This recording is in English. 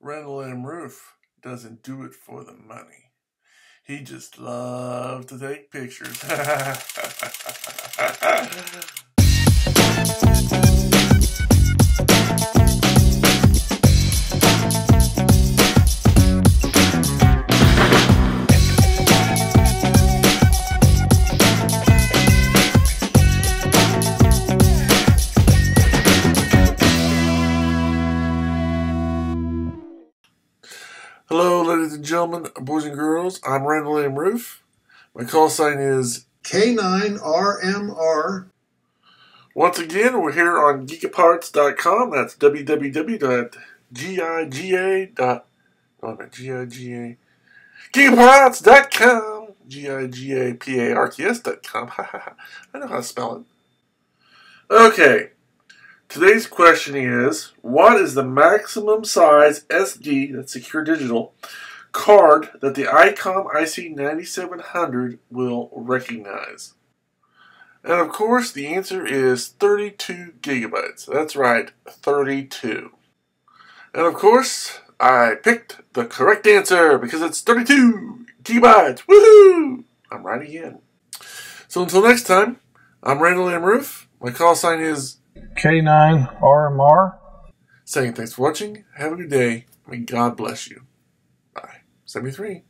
Randall M. Rueff doesn't do it for the money. He just loves to take pictures. Hello, ladies and gentlemen, boys and girls. I'm Randall M. Rueff. My call sign is K9RMR. Once again, we're here on gigaparts.com. That's www.giga. Oh, G-I-G-A. Gigaparts.com. G-I-G-A-P-A-R-T-S.com. I know how to spell it. Okay. Today's question is What is the maximum size SD, that's secure digital, card that the ICOM IC9700 will recognize? And of course, the answer is 32 gigabytes. That's right, 32. And of course, I picked the correct answer because it's 32 gigabytes. Woohoo! I'm right again. So until next time, I'm Randall M. Rueff. My call sign is K9RMR. saying thanks for watching. Have a good day. May God bless you. Bye. 73.